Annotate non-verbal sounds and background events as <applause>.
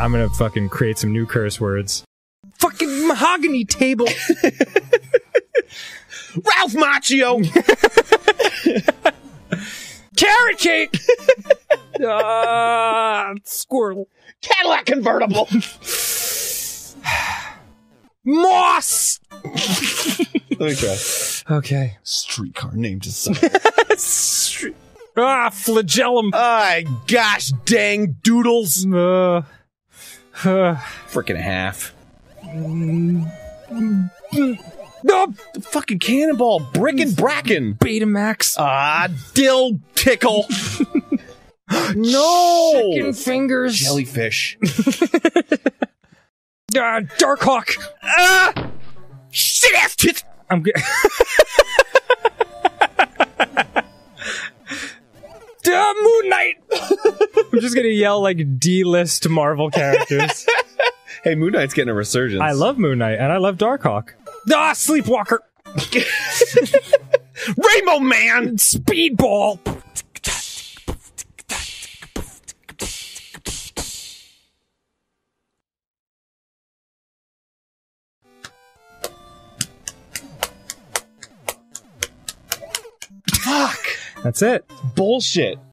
I'm gonna fucking create some new curse words. Fucking mahogany table. <laughs> Ralph Macchio. Carrot cake. <laughs> Ah, squirrel. Cadillac convertible. Moss. Let me try. Okay. Streetcar named his son. Ah, flagellum. Ah, gosh dang doodles. Uh, uh, Frickin' half. no, fucking cannonball. Brick and bracken. Betamax. Ah, dill tickle. <gasps> no. Chicken fingers. Jellyfish. <laughs> Ah, Darkhawk. ah! Shit ass tits. I'm good. <laughs> uh, Moon Knight. <laughs> I'm just gonna yell like D-list Marvel characters. <laughs> Hey, Moon Knight's getting a resurgence. I love Moon Knight and I love Darkhawk. Ah, Sleepwalker. <laughs> Rainbow Man. Speedball. That's it. Bullshit.